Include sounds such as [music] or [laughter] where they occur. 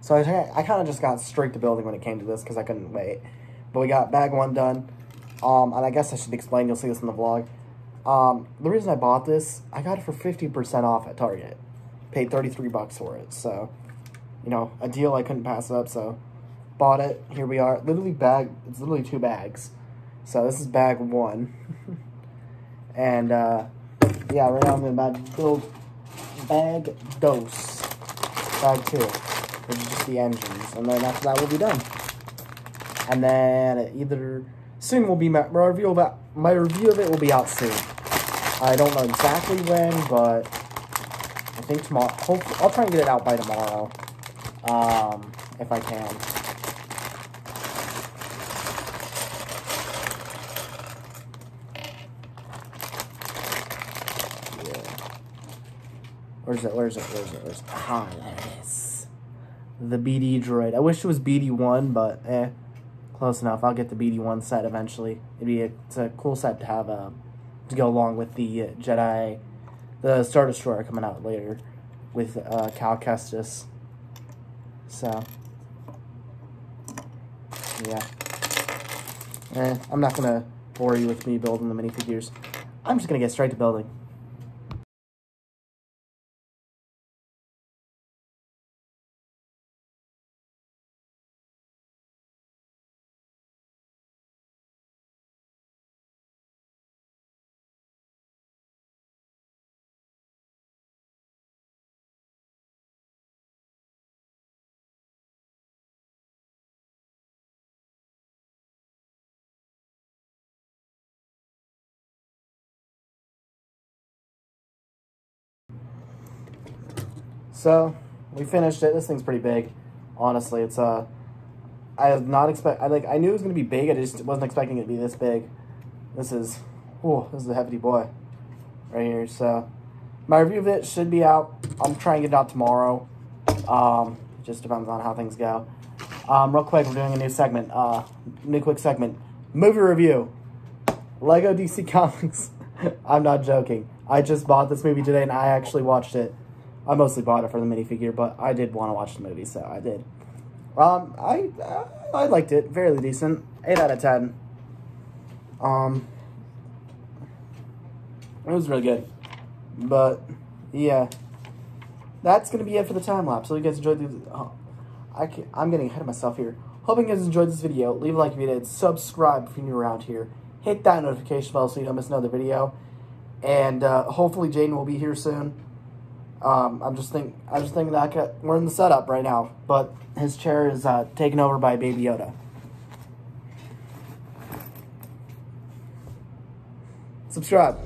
So I, I kind of just got straight to building when it came to this because I couldn't wait. But we got bag one done. Um, and I guess I should explain, you'll see this in the vlog. Um, the reason I bought this, I got it for 50% off at Target. Paid 33 bucks for it, so, you know, a deal I couldn't pass up, so bought it. Here we are. Literally bag, it's literally two bags. So this is bag one. [laughs] and, uh, yeah, right now I'm about to build bag dose. Bag two, which is just the engines. And then after that, we'll be done. And then either soon will be my, my review of it. My review of it will be out soon. I don't know exactly when, but I think tomorrow. Hopefully, I'll try and get it out by tomorrow, um, if I can. Where's it? Where's it? Where's it? Where's it? Ah, there it is. The BD droid. I wish it was BD1, but eh. Close enough. I'll get the BD1 set eventually. It'd be a, it's a cool set to have uh, to go along with the uh, Jedi, the Star Destroyer coming out later with uh, Cal Kestis. So, yeah. Eh, I'm not gonna bore you with me building the minifigures. I'm just gonna get straight to building. So we finished it. This thing's pretty big. Honestly, it's uh, I was not expect. I like. I knew it was gonna be big. I just wasn't expecting it to be this big. This is, oh, this is a hefty boy, right here. So my review of it should be out. I'm trying to get it out tomorrow. Um, just depends on how things go. Um, real quick, we're doing a new segment. Uh, new quick segment. Movie review. Lego DC [laughs] Comics. I'm not joking. I just bought this movie today and I actually watched it. I mostly bought it for the minifigure, but I did want to watch the movie, so I did. Um, I I liked it, fairly decent, eight out of ten. Um, it was really good, but yeah, that's gonna be it for the time lapse. So you guys enjoyed the. Oh, I can't, I'm getting ahead of myself here. Hoping you guys enjoyed this video. Leave a like if you did. Subscribe if you're new around here. Hit that notification bell so you don't miss another video. And uh, hopefully Jaden will be here soon. Um, I'm just think I'm just thinking that could, we're in the setup right now, but his chair is uh, taken over by Baby Yoda. Subscribe.